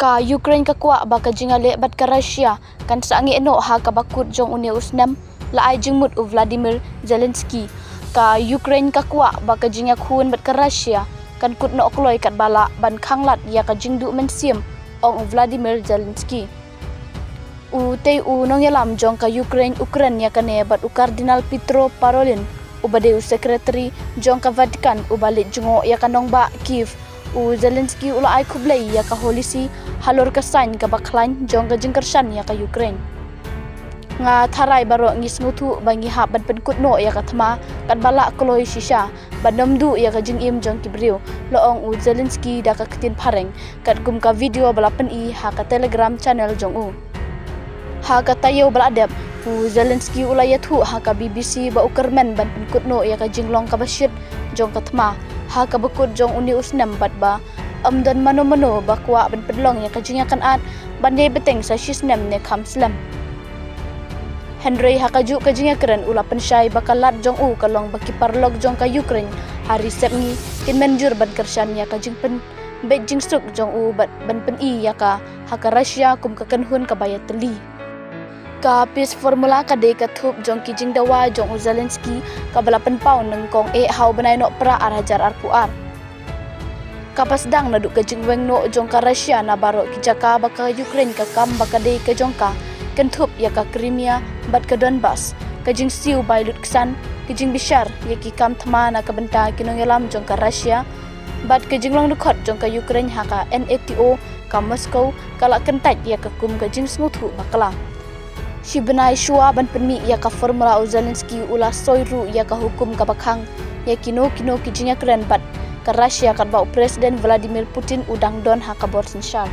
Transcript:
ka Ukraine ka kwa ba ka jinga le bat ka Russia. Kan sa angi eno ha ka bakut jong unia usnam la ai jingmut u Vladimir Zelensky. Ka Ukraine ka kwa ba ka jinga khun bat ka Russia. Kan kut no kloi kat bala ban khanglat ya ka jingdu men siam ong Vladimir Zelensky. U te u nong yalam jong ka Ukraine Ukraine ya ka ne bat u Cardinal Petro Parolin. U bade u secretary jong ka Vatican u balik jungo ya ka nong ba Kiev u Zelensky ula ai kublai ya ka holisi halor ka sign ka baklan jong ka jingkarshan ya ka Ukraine. Nga tharai baro ngis ngutu bangi ha ban pen kutno ya ka thama kan bala kloi shisha. Banom du ya ka jing im jong kibriu loong u Zelensky da ka ktin phareng. Kat gum ka video bala i ha ka telegram channel jong u. Ha ka tayo bala adep u Zelensky ula ya thu ha ka BBC ba ukermen ban pen kutno ya ka jinglong ka basyit jong ka thama ha ka bukut jong uni usnam bat ba. Am dan mano mano bakwa ban pedlong ya kajinya kan at bande beteng sa shisnam ne kham slam Henry hakaju kajinya keren ula pensyai bakalat jong u kalong baki parlog jong ka Ukraine. Hari sepni kin menjur ban kershan ya kajing pen Beijing suk jong u bat ban pen i ya ka haka Russia kum ka kanhun ka bayat teli ka pis formula ka de ka thup jong ki jing dawa jong Zelensky ka balapan pau nang kong e hau banai no pra ar hajar ar puar kapas dang na du ka jing weng no jong ka Russia na baro ki jaka ba ka Ukraine ka kam ba ka de ka jong ka. Kan thup ya ka Crimea bat ka Donbas ka jing siu bai lut ksan ki jing bishar ya ki kam thma na ka banta ki no yalam jong ka Russia. Bat ka jing long khot jong ka Ukraine ha ka NATO ka Moscow kala kan tat ya ka kum ka jing smooth bakala si benai shua ban penmi ya ka formula o Zelensky ula soiru ya ka hukum ka bakhang ya kino kino kijinya keren bat. Ka Russia kat ba Presiden Vladimir Putin udang don ha ka borsin sharp